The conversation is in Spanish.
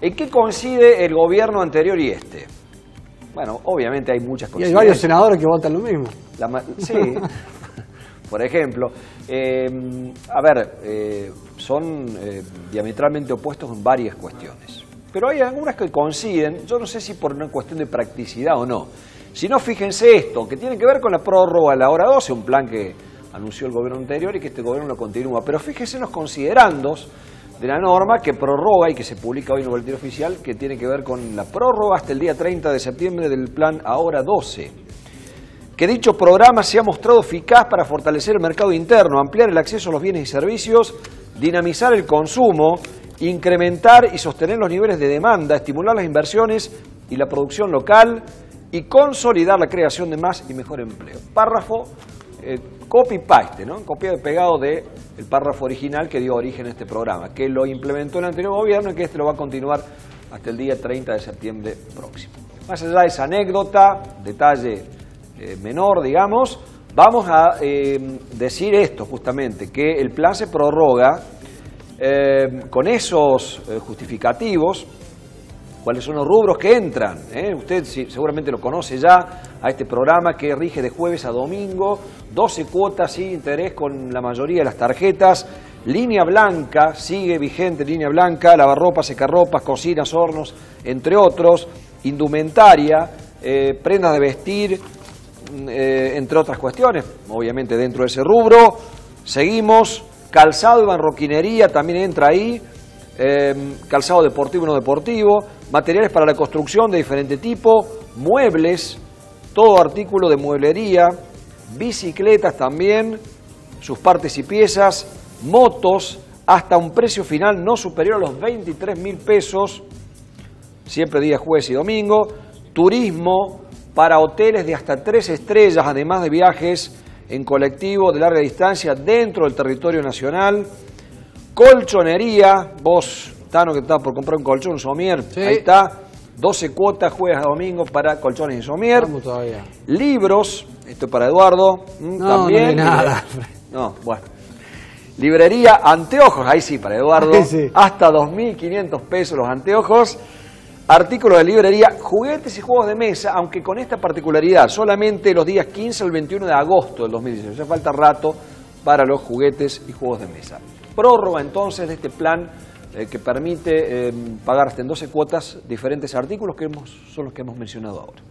¿En qué coincide el gobierno anterior y este? Bueno, obviamente hay muchas Y hay varios senadores que votan lo mismo. La sí, por ejemplo. eh, a ver, eh, son eh, diametralmente opuestos en varias cuestiones. Pero hay algunas que coinciden, yo no sé si por una cuestión de practicidad o no. Si no, fíjense esto, que tiene que ver con la prórroga a la hora 12, un plan que anunció el gobierno anterior y que este gobierno lo continúa. Pero fíjense en los considerandos de la norma que prorroga y que se publica hoy en el boletín oficial, que tiene que ver con la prórroga hasta el día 30 de septiembre del plan Ahora 12 que dicho programa se ha mostrado eficaz para fortalecer el mercado interno, ampliar el acceso a los bienes y servicios, dinamizar el consumo, incrementar y sostener los niveles de demanda, estimular las inversiones y la producción local y consolidar la creación de más y mejor empleo. Párrafo eh, copy-paste, ¿no? copiado y pegado del párrafo original que dio origen a este programa, que lo implementó el anterior gobierno y que este lo va a continuar hasta el día 30 de septiembre próximo. Más allá de esa anécdota, detalle eh, menor, digamos, vamos a eh, decir esto justamente, que el plan se prorroga eh, con esos eh, justificativos, cuáles son los rubros que entran. eh? Usted sí- seguramente lo conoce ya a este programa que rige de jueves a domingo, 12 cuotas sin interés con la mayoría de las tarjetas, línea blanca, sigue vigente línea blanca, lavarropas, secarropas, cocinas, hornos, entre otros, indumentaria, eh, prendas de vestir, mm, eh, entre otras cuestiones, obviamente dentro de ese rubro. Seguimos, calzado y barroquinería también entra ahí, eh, calzado deportivo y no deportivo, materiales para la construcción de diferente tipo, muebles, todo artículo de mueblería, bicicletas también, sus partes y piezas, motos, hasta un precio final no superior a los 23 mil pesos, siempre día jueves y domingo, turismo para hoteles de hasta tres estrellas, además de viajes en colectivo de larga distancia dentro del territorio nacional, colchonería, vos, Tano, que está por comprar un colchón, un somier, Sí. ahí está, 12 cuotas jueves a domingo para colchones y somier, todavía. libros, esto es para Eduardo, mm, No, también. no hay nada. No, bueno. Librería Anteojos, ahí sí, para Eduardo. Ahí sí. Hasta 2.500 pesos los anteojos. Artículos de librería, juguetes y juegos de mesa, aunque con esta particularidad, solamente los días 15 al 21 de agosto del 2016. Ya falta rato para los juguetes y juegos de mesa. Prórroga entonces de este plan eh, que permite eh, pagar hasta en 12 cuotas diferentes artículos que hemos, son los que hemos mencionado ahora.